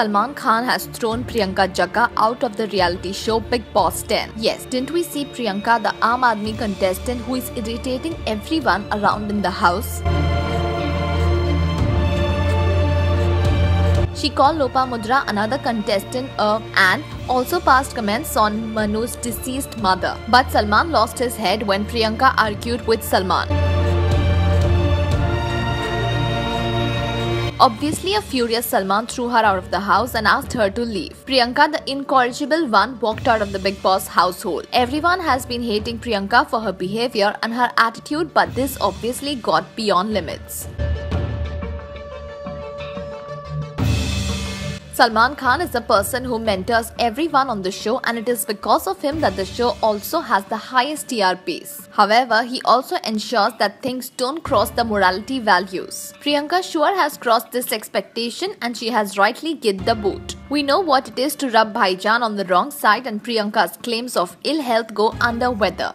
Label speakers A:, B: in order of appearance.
A: Salman Khan has thrown Priyanka Jagga out of the reality show Bigg Boss 10. Yes, didn't we see Priyanka, the Aam Aadmi contestant who is irritating everyone around in the house? She called Lopamudra another contestant a and also passed comments on Manu's deceased mother. But Salman lost his head when Priyanka argued with Salman. Obviously, a furious Salman threw her out of the house and asked her to leave. Priyanka, the incorrigible one, walked out of the Bigg Boss household. Everyone has been hating Priyanka for her behavior and her attitude, but this obviously got beyond limits. Salman Khan is a person who mentors everyone on the show and it is because of him that the show also has the highest TRPs. However, he also ensures that things don't cross the morality values. Priyanka sure has crossed this expectation and she has rightly get the boot. We know what it is to rub Bhaijan on the wrong side and Priyanka's claims of ill health go under weather.